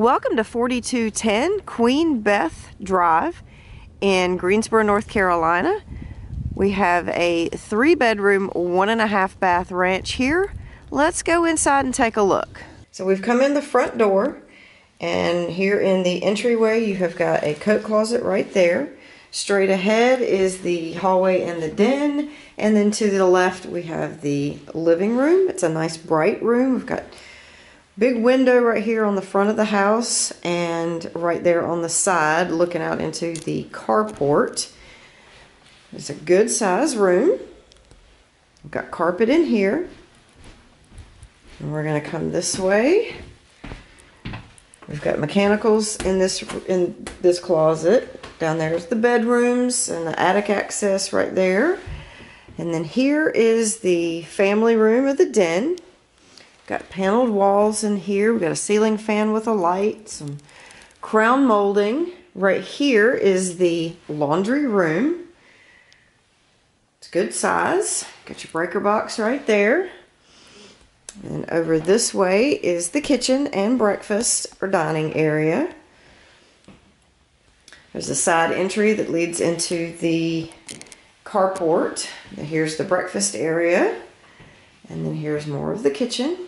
Welcome to 4210 Queen Beth Drive in Greensboro, North Carolina. We have a three bedroom, one and a half bath ranch here. Let's go inside and take a look. So we've come in the front door and here in the entryway you have got a coat closet right there. Straight ahead is the hallway and the den and then to the left we have the living room. It's a nice bright room. We've got Big window right here on the front of the house and right there on the side looking out into the carport. It's a good size room. We've got carpet in here. And we're going to come this way. We've got mechanicals in this in this closet. Down there's the bedrooms and the attic access right there. And then here is the family room of the den. Got paneled walls in here. We've got a ceiling fan with a light, some crown molding. Right here is the laundry room. It's good size. Got your breaker box right there. And over this way is the kitchen and breakfast or dining area. There's a side entry that leads into the carport. Here's the breakfast area. And then here's more of the kitchen.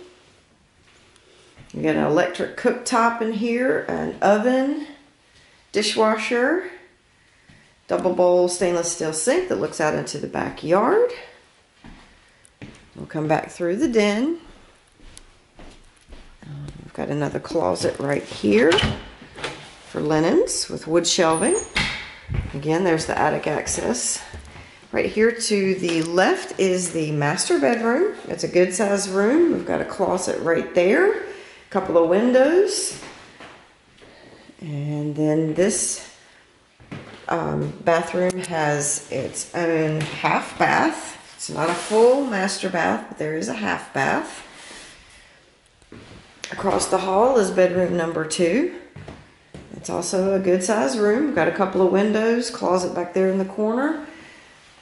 You got an electric cooktop in here, an oven, dishwasher, double bowl stainless steel sink that looks out into the backyard. We'll come back through the den. Um, we've got another closet right here for linens with wood shelving. Again, there's the attic access. Right here to the left is the master bedroom. It's a good sized room. We've got a closet right there couple of windows. And then this um, bathroom has its own half bath. It's not a full master bath, but there is a half bath. Across the hall is bedroom number two. It's also a good sized room. Got a couple of windows, closet back there in the corner.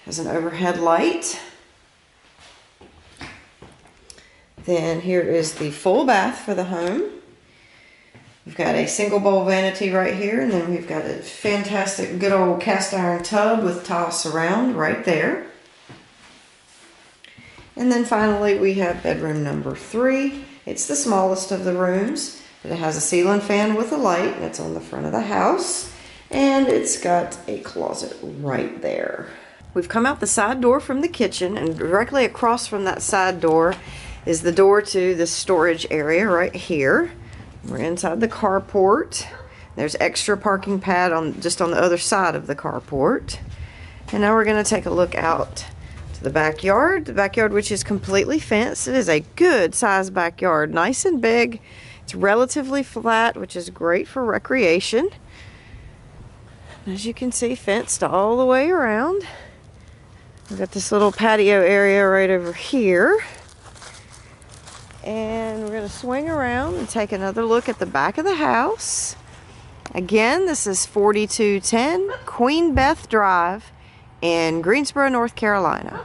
Has an overhead light. Then here is the full bath for the home. We've got a single bowl vanity right here, and then we've got a fantastic good old cast iron tub with tile surround right there. And then finally we have bedroom number three. It's the smallest of the rooms, but it has a ceiling fan with a light, it's on the front of the house. And it's got a closet right there. We've come out the side door from the kitchen, and directly across from that side door is the door to the storage area right here. We're inside the carport. There's extra parking pad on just on the other side of the carport. And now we're going to take a look out to the backyard. The backyard which is completely fenced. It is a good sized backyard. Nice and big. It's relatively flat which is great for recreation. As you can see fenced all the way around. We've got this little patio area right over here. And we're going to swing around and take another look at the back of the house. Again, this is 4210 Queen Beth Drive in Greensboro, North Carolina.